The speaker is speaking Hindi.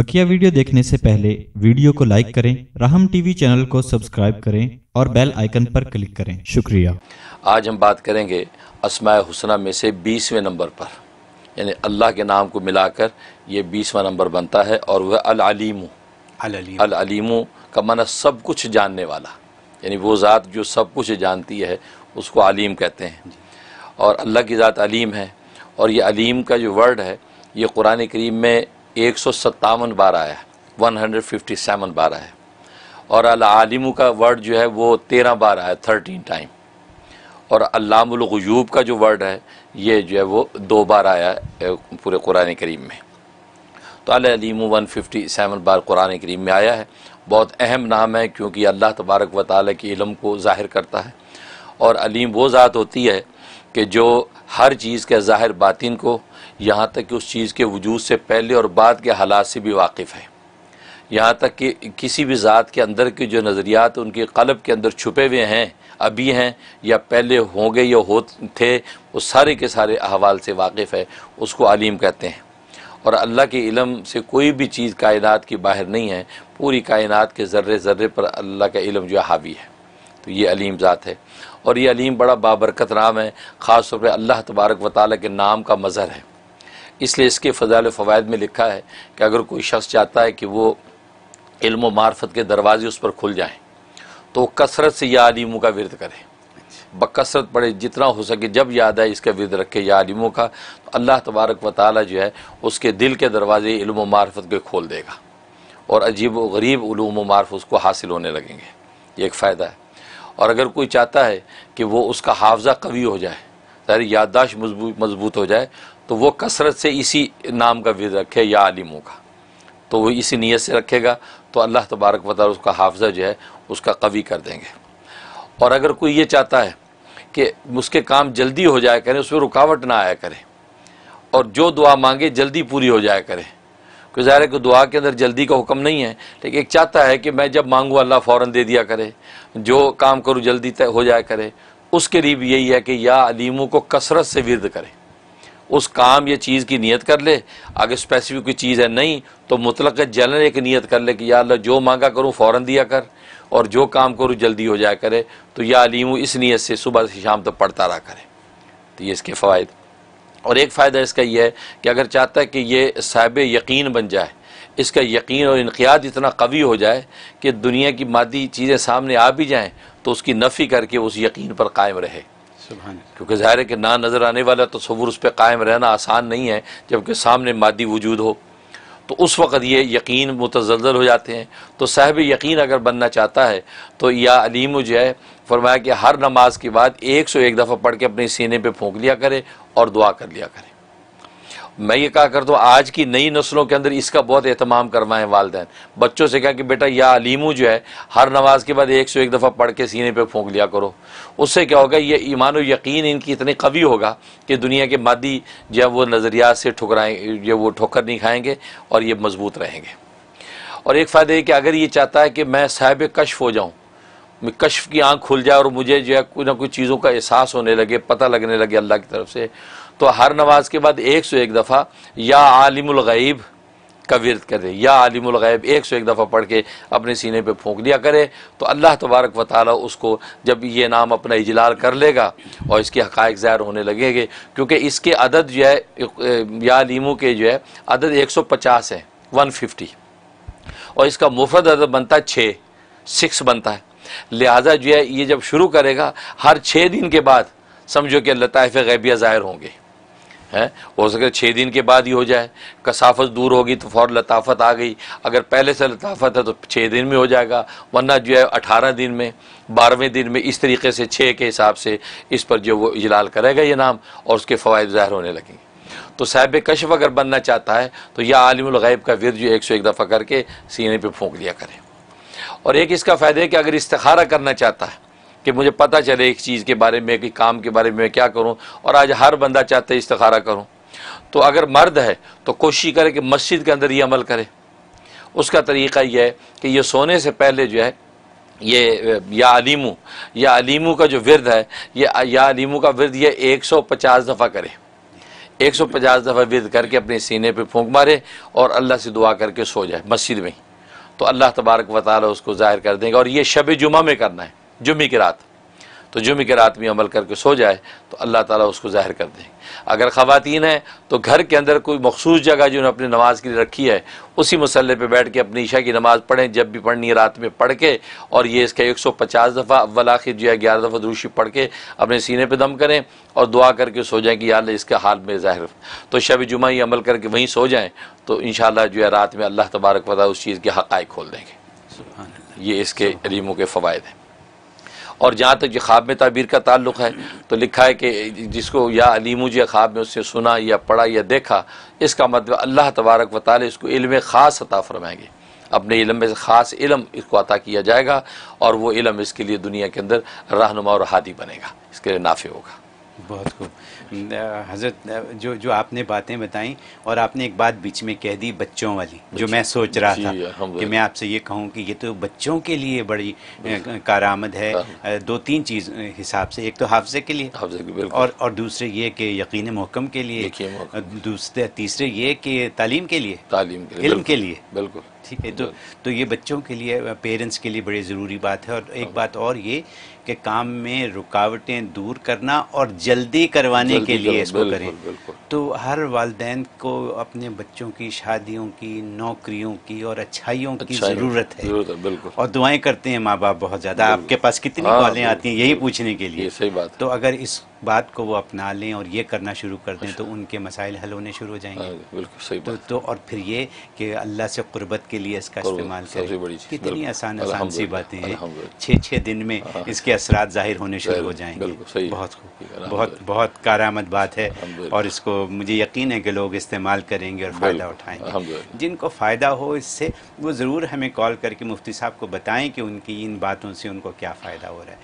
बकिया वीडियो देखने से पहले वीडियो को लाइक करें राहम टीवी चैनल को सब्सक्राइब करें और बेल आइकन पर क्लिक करें। शुक्रिया। आज हम बात करेंगे असमाय हुसना में से बीसवें नंबर पर। यानी अल्लाह के नाम को मिलाकर ये बीसवां नंबर बनता है और वह अल अलीमु अलीम का माना सब कुछ जानने वाला। यानी वो ज़ात जो सब कुछ जानती है उसको अलीम कहते हैं। और अल्लाह की ज़ात अलीम है। और ये अलीम का जो वर्ड है ये कुरान करीम में एक सौ सत्तावन बार आया है वन हंड्रेड फिफ्टी सेवन बार आया है। और अल आलिमु का वर्ड जो है वो तेरह बार आया थर्टीन टाइम और अल्लामुलगयूब का जो वर्ड है, ये जो है वो दो बार आया है, पूरे कुरान करीम में। तो अल वन फिफ्टी सेवन बार कुरान करीम में आया है। बहुत अहम नाम है, क्योंकि अल्लाह तबारक व ताली के इल्म को ज़ाहिर करता है। और अलीम वो ज़ात होती है कि जो हर चीज़ के ज़ाहिर बातिन को यहाँ तक कि उस चीज़ के वजूद से पहले और बाद के हालात से भी वाकिफ़ है। यहाँ तक कि किसी भी ज़ात के अंदर के जो नज़रियात उनके कलब के अंदर छुपे हुए हैं, अभी हैं, या पहले होंगे या हो थे, वो सारे के सारे अहवाल से वाकिफ़ है, उसको अलीम कहते हैं। और अल्लाह के इलम से कोई भी चीज़ कायनात की बाहर नहीं है, पूरी कायनात के ज़र्रे ज़र्रे पर अल्लाह का इलम जो हावी है। तो ये अलीम ज़ात है। और ये अलीम बड़ा बाबरकत नाम है ख़ास तौर पर अल्लाह तबारक व ताली के नाम का मज़हर है। इसलिए इसके फ़जाल फ़वाद में लिखा है कि अगर कोई शख्स चाहता है कि वो इल्म मार्फत के दरवाजे उस पर खुल जाएँ तो वो कसरत से या अलीमों का विरद करे। बकसरत पड़े जितना हो सके, जब याद आए इसका विरद रखे या अलीमों का तो अल्लाह तबारक व ताली जो है, उसके दिल के दरवाजे इल्म मार्फत के खोल देगा। और अजीब व गरीब ूम मार्फ उसको हासिल होने लगेंगे। ये एक फ़ायदा है। और अगर कोई चाहता है कि वो उसका हाफजा कवी हो जाए सारी याददाश्त मज़बूत हो जाए तो वो कसरत से इसी नाम का विद रखे, या आलिमों का। तो वो इसी नीयत से रखेगा तो अल्लाह तबारक वाल उसका हाफजा जो है, उसका कवी कर देंगे। और अगर कोई ये चाहता है कि उसके काम जल्दी हो जाया करें, उसमें रुकावट ना आया करें, और जो दुआ मांगे, जल्दी पूरी हो जाया करे। क्योंकि ज़ाहिर है कि दुआ के अंदर जल्दी का हुक्म नहीं है, लेकिन एक चाहता है कि मैं जब मांगूँ, अल्लाह फ़ौर दे दिया करे। जो काम करूँ, जल्दी तय हो जाया करे। उसके लिए भी यही है कि या अलीमों को कसरत से विरद करे। उस काम या चीज़ की नीयत कर ले। अगर स्पेसिफिक कोई चीज़ है नहीं तो मुतलक जलन एक नीयत कर ले कि या अल्लाह जो मांगा करूँ फ़ौर दिया कर। और जो काम करूँ, जल्दी हो जाया करे। तो या अलीमू, इस नीयत से सुबह से शाम तक तो पढ़ता रहा करे। तो ये इसके फ़वाद और एक फ़ायदा इसका यह है कि अगर चाहता है कि ये साहब यकीन बन जाए, इसका यकीन और इनकियाद इतना कवी हो जाए कि दुनिया की मादी चीज़ें सामने आ भी जाएँ तो उसकी नफ़ी करके उस यकीन पर कायम रहे। क्योंकि ज़ाहिर है कि ना नज़र आने वाला तस्वुर उस पर कायम रहना आसान नहीं है, जबकि सामने मादी वजूद हो। तो उस वक़्त ये यकीन मुतजल हो जाते हैं। तो साहब यकीन अगर बनना चाहता है तो या अलीम जो है फरमाया कि हर नमाज़ के बाद एक सौ एक दफ़ा पढ़ के अपने सीने पर फूंक लिया करे और दुआ कर लिया करे। मैं ये कहा करता हूँ, आज की नई नस्लों के अंदर इसका बहुत अहतमाम करवाएँ वालदेन। बच्चों से कहा कि बेटा, या अलीमू जो है, हर नमाज़ के बाद एक सौ एक दफ़ा पढ़ के सीने पे फूंक लिया करो। उससे क्या होगा, ये ईमान यकीन इनकी इतने कवी होगा कि दुनिया के मादी जो है वो नज़रियात से ठुकराएँ, जो वो ठोकर नहीं खाएँगे और ये मज़बूत रहेंगे। और एक फ़ायदा ये कि अगर ये चाहता है कि मैं साहिब कशफ हो जाऊँ, कशफ की आँख खुल जाए और मुझे जो है कोई ना कोई चीज़ों का एहसास होने लगे, पता लगने लगे अल्लाह की तरफ़ से तो हर नमाज़ के बाद एक सौ एक दफ़ा, या आलिमगैब का विरद करे, या आलिमगैब एक सौ एक दफ़ा पढ़ के अपने सीने पे फूंक दिया करे तो अल्लाह तबारक व ताली उसको जब ये नाम अपना इजलाल कर लेगा और इसके हक़ ज़ाहिर होने लगेंगे, क्योंकि इसके अदद जो है, या लीमू के जो है, अदद एक सौ पचास है, वन फिफ्टी। और इसका मुफरद अदद बनता है छः, सिक्स बनता है। लिहाजा जो है, ये जब शुरू करेगा, हर छः दिन के बाद, समझो कि लताफ़ गैबिया ज़ाहिर होंगे। है? हो सके छः दिन के बाद ही हो जाए। कसाफत दूर होगी तो फ़ौर लताफ़त आ गई। अगर पहले से लताफ़त है तो छः दिन में हो जाएगा। वरना जो है अठारह दिन में, बारहवें दिन में इस तरीके से छः के हिसाब से इस पर जो वो इजलाल करेगा ये नाम और उसके फ़वाद ज़ाहिर होने लगेंगे। तो साहब कशफ अगर बनना चाहता है तो यह आलिमगैब का विर जो एक सौ एक दफ़ा करके सीने पर फूँक लिया करें। और एक इसका फ़ायदा है कि अगर इस्तारा करना चाहता है कि मुझे पता चले एक चीज़ के बारे में, कि काम के बारे में क्या करूँ, और आज हर बंदा चाहता है इस्तारा करूँ। तो अगर मर्द है तो कोशिश करे कि मस्जिद के अंदर ये अमल करे। उसका तरीक़ा यह है कि ये सोने से पहले जो है, ये, या अलीमू या अलीमू का जो विरद है, ये, या अलीमू का विरद ये 150 दफ़ा करे। 150 दफ़ा विद करके अपने सीने पे फूंक मारे और अल्लाह से दुआ करके सो जाए मस्जिद में ही। तो अल्लाह तबारक व ताली उसको ज़ाहिर कर देंगे। और ये शब जुमा में करना है। जुम्मे की रात। तो जुम्मे की रात में अमल करके सो जाए तो अल्लाह ताला उसको ज़ाहिर कर देंगे अगर ख़वातीन हैं तो घर के अंदर कोई मखसूस जगह जो अपनी नमाज़ के लिए रखी है उसी मसल्ले पे बैठ के अपनी ईशा की नमाज़ पढ़ें जब भी पढ़नी है रात में पढ़ के और ये इसका एक सौ पचास दफ़ा अव्वल आखिर जो है ग्यारह दफ़ा दूषी पढ़ के अपने सीने पर दम करें और दुआ करके सो जाएँ कि यार इसके हाल में ज़ाहिर तो शब जुमा ही अमल करके वहीं सो जाएँ तो इन जो है रात में अल्लाह तबारक वता उस चीज़ के हक़ खोल देंगे। ये इसके अलीमों के फ़वाद हैं। और जहाँ तक जो ख्वाब में ताबीर का ताल्लुक़ है तो लिखा है कि जिसको या अली मुझे ख्वाब में उससे सुना या पढ़ा या देखा, इसका मतलब अल्लाह तबारक व ताली इसको इल्म ख़ास अता फरमाएँगे। अपने इलम में से ख़ास इलम इसको अता किया जाएगा और वो इलम इसके लिए दुनिया के अंदर रहनुमा और हादी बनेगा। इसके लिए नाफे होगा। बहुत खूब। हज़रत जो जो आपने बातें बताई और आपने एक बात बीच में कह दी बच्चों वाली जो मैं सोच रहा था कि मैं आपसे ये कहूँ कि ये तो बच्चों के लिए बड़ी कारामद है। हाँ। दो तीन चीज़ हिसाब से एक तो हाफजे के लिए और और दूसरे ये कि यकीन महकम के लिए दूसरे तीसरे ये कि तालीम के लिए तालीम इल्म के लिए। बिल्कुल। ठीक है। तो तो ये बच्चों के लिए पेरेंट्स के लिए बड़ी ज़रूरी बात है। और एक हाँ। बात और ये कि काम में रुकावटें दूर करना और जल्दी करवाने जल्दी के लिए इसको करें। तो हर वालदेन को अपने बच्चों की शादियों की नौकरियों की और अच्छाइयों की ज़रूरत है। बिल्कुल। और दुआएँ करते हैं माँ बाप बहुत ज़्यादा। आपके पास कितनी हाँ, कॉलें आती हैं यही पूछने के लिए। सही बात तो अगर इस बात को वो अपना लें और ये करना शुरू कर दें तो उनके मसाइल हल होने शुरू हो जाएँगे। हाँ, बिल्कुल सही बात। तो, तो और फिर ये कि अल्लाह से कुर्बत के लिए इसका इस्तेमाल करें। कितनी आसान आसान सी बातें हैं। छः छः दिन में हाँ। इसके असरात ज़ाहिर होने शुरू हो जाएँगे। बहुत बहुत बहुत कारामद बात है और इसको मुझे यकीन है कि लोग इस्तेमाल करेंगे और फ़ायदा उठाएँगे। जिनको फ़ायदा हो इससे वो ज़रूर हमें कॉल करके मुफ्ती साहब को बताएँ कि उनकी इन बातों से उनको क्या फ़ायदा हो रहा है।